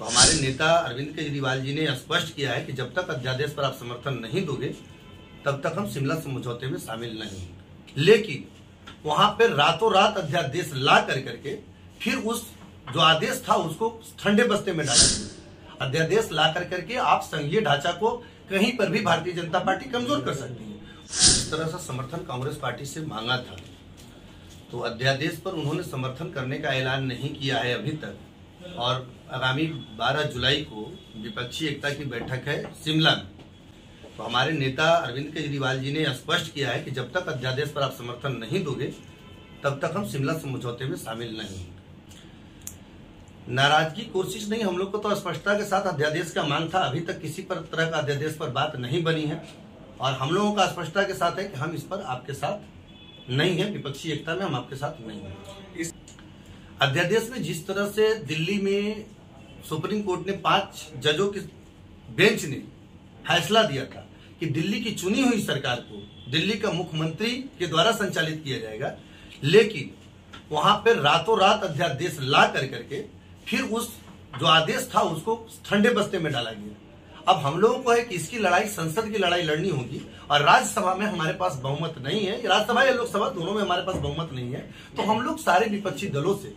तो हमारे नेता अरविंद केजरीवाल जी ने स्पष्ट किया है कि जब तक अध्यादेश पर आप समर्थन नहीं दोगे, तब तक हम शिमला समझौते में शामिल नहीं। लेकिन वहाँ पर रातों रात अध्यादेश ला कर करके फिर उस जो आदेश था उसको ठंडे बस्ते में डाला। अध्यादेश ला कर करके आप संघीय ढांचा को कहीं पर भी भारतीय जनता पार्टी कमज़ोर कर सकती है। इस तरह से समर्थन कांग्रेस पार्टी से मांगा था। तो अध्यादेश पर उन्होंने समर्थन करने का ऐलान नहीं किया है अभी तक। और आगामी 12 जुलाई को विपक्षी एकता की बैठक है शिमला में। तो हमारे नेता अरविंद केजरीवाल जी ने स्पष्ट किया है कि जब तक अध्यादेश पर आप समर्थन नहीं दोगे तब तक हम शिमला समझौते में शामिल नहीं होंगे। नाराज़गी कोशिश नहीं हम लोग को तो स्पष्टता के साथ अध्यादेश का मांग था। अभी तक किसी पर तरह का अध्यादेश पर बात नहीं बनी है। और हम लोगों का स्पष्टता के साथ है कि हम इस पर आपके साथ नहीं है विपक्षी एकता में हम आपके साथ नहीं है। इस अध्यादेश में जिस तरह से दिल्ली में सुप्रीम कोर्ट ने पाँच जजों के बेंच ने फैसला दिया था कि दिल्ली की चुनी हुई सरकार को दिल्ली का मुख्यमंत्री के द्वारा संचालित किया जाएगा, लेकिन वहाँ पर रातों रात अध्यादेश ला कर करके फिर उस जो आदेश था उसको ठंडे बस्ते में डाला गया। अब हम लोगों को है कि इसकी लड़ाई, संसद की लड़ाई लड़नी होगी और राज्यसभा में हमारे पास बहुमत नहीं है। राज्यसभा या लोकसभा दोनों में हमारे पास बहुमत नहीं है। तो हम लोग सारे विपक्षी दलों से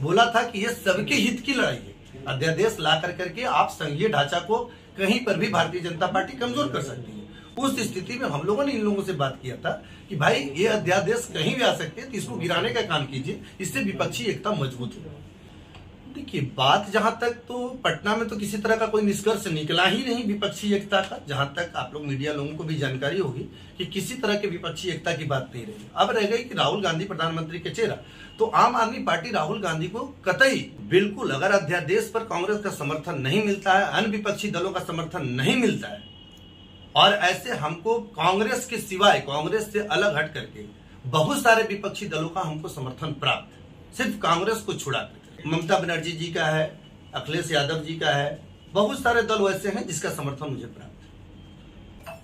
बोला था कि ये सबके हित की लड़ाई है। अध्यादेश ला कर करके आप संघीय ढांचा को कहीं पर भी भारतीय जनता पार्टी कमज़ोर कर सकती है। उस स्थिति में हम लोगों ने इन लोगों से बात किया था कि भाई, ये अध्यादेश कहीं भी आ सकते हैं तो इसको गिराने का काम कीजिए, इससे विपक्षी एकता मज़बूत है। देखिए, बात जहाँ तक तो पटना में तो किसी तरह का कोई निष्कर्ष निकला ही नहीं विपक्षी एकता का। जहाँ तक आप लोग मीडिया लोगों को भी जानकारी होगी कि किसी तरह के विपक्षी एकता की बात नहीं रही। अब रह गई कि राहुल गांधी प्रधानमंत्री के चेहरा। तो आम आदमी पार्टी राहुल गांधी को कतई बिल्कुल, अगर अध्यादेश पर कांग्रेस का समर्थन नहीं मिलता है, अन्य विपक्षी दलों का समर्थन नहीं मिलता है, और ऐसे हमको कांग्रेस के सिवाय, कांग्रेस से अलग हट करके बहुत सारे विपक्षी दलों का हमको समर्थन प्राप्त सिर्फ़ कांग्रेस को छुड़ा कर ममता बनर्जी जी का है, अखिलेश यादव जी का है, बहुत सारे दल वैसे हैं जिसका समर्थन मुझे प्राप्त है।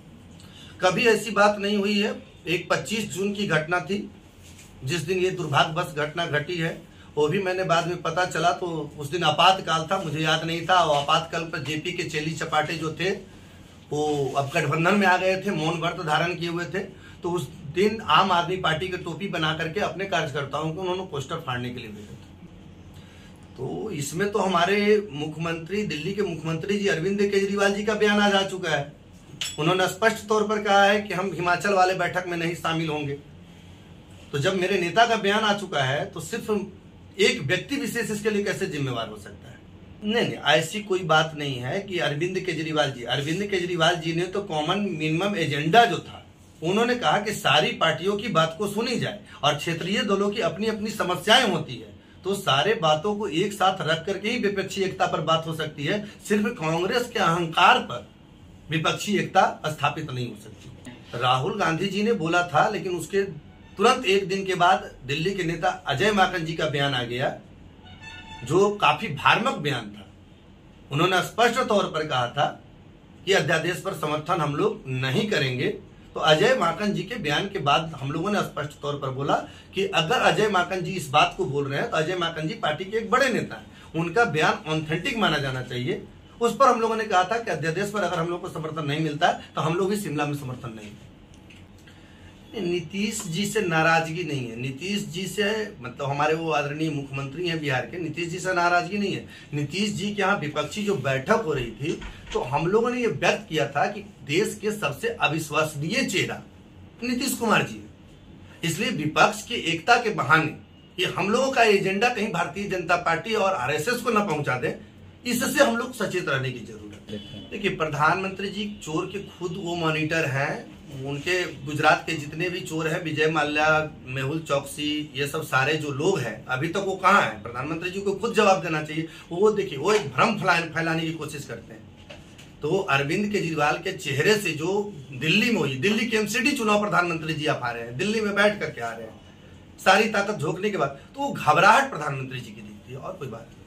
कभी ऐसी बात नहीं हुई है। एक 25 जून की घटना थी, जिस दिन ये दुर्भाग्यवश घटना घटी है, वो भी मैंने बाद में पता चला तो उस दिन आपातकाल था, मुझे याद नहीं था। और आपातकाल पर जेपी के चेली चपाटे जो थे, वो अब गठबंधन में आ गए थे, मौन व्रत धारण किए हुए थे। तो उस दिन आम आदमी पार्टी की टोपी बना करके अपने कार्यकर्ताओं को उन्होंने पोस्टर फाड़ने के लिए भेजा था। तो इसमें तो हमारे मुख्यमंत्री, दिल्ली के मुख्यमंत्री जी अरविंद केजरीवाल जी का बयान आ जा चुका है। उन्होंने स्पष्ट तौर पर कहा है कि हम हिमाचल वाले बैठक में नहीं शामिल होंगे। तो जब मेरे नेता का बयान आ चुका है तो सिर्फ़ एक व्यक्ति विशेष इसके लिए कैसे जिम्मेवार हो सकता है? नहीं नहीं, ऐसी कोई बात नहीं है कि अरविंद केजरीवाल जी। अरविंद केजरीवाल जी ने तो कॉमन मिनिमम एजेंडा जो था, उन्होंने कहा कि सारी पार्टियों की बात को सुनी जाए और क्षेत्रीय दलों की अपनी अपनी समस्याएँ होती है। तो सारे बातों को एक साथ रख करके ही विपक्षी एकता पर बात हो सकती है। सिर्फ़ कांग्रेस के अहंकार पर विपक्षी एकता स्थापित नहीं हो सकती। राहुल गांधी जी ने बोला था, लेकिन उसके तुरंत एक दिन के बाद दिल्ली के नेता अजय माकन जी का बयान आ गया, जो काफ़ी भारमक बयान था। उन्होंने स्पष्ट तौर पर कहा था कि अध्यादेश पर समर्थन हम लोग नहीं करेंगे। तो अजय माकन जी के बयान के बाद हम लोगों ने स्पष्ट तौर पर बोला कि अगर अजय माकन जी इस बात को बोल रहे हैं तो अजय माकन जी पार्टी के एक बड़े नेता हैं। उनका बयान ऑथेंटिक माना जाना चाहिए। उस पर हम लोगों ने कहा था कि अध्यादेश पर अगर हम लोग को समर्थन नहीं मिलता तो हम लोग भी शिमला में समर्थन नहीं। नीतीश जी से नाराज़गी नहीं है। नीतीश जी से मतलब हमारे वो आदरणीय मुख्यमंत्री हैं बिहार के नीतीश जी से नाराज़गी नहीं है। नीतीश जी के यहाँ विपक्षी जो बैठक हो रही थी तो हम लोगों ने ये व्यक्त किया था कि देश के सबसे अविश्वसनीय चेहरा नीतीश कुमार जी इसलिए विपक्ष की एकता के बहाने ये हम लोगों का एजेंडा कहीं भारतीय जनता पार्टी और आरएसएस को न पहुँचा दे इससे हम लोग सचेत रहने की ज़रूरत है। देखिए प्रधानमंत्री जी चोर के खुद वो मॉनिटर हैं उनके गुजरात के जितने भी चोर हैं, विजय माल्या, मेहुल चौकसी, ये सब सारे जो लोग हैं, अभी तक वो कहाँ हैं? प्रधानमंत्री जी को खुद जवाब देना चाहिए। वो देखिए, वो एक भ्रम फैलाने की कोशिश करते हैं। तो अरविंद केजरीवाल के चेहरे से जो दिल्ली में हुई, दिल्ली के एमसीडी चुनाव प्रधानमंत्री जी आप आ रहे हैं, दिल्ली में बैठ करके आ रहे हैं, सारी ताकत झोंकने के बाद तो वो घबराहट प्रधानमंत्री जी की दिखती है, और कोई बात नहीं।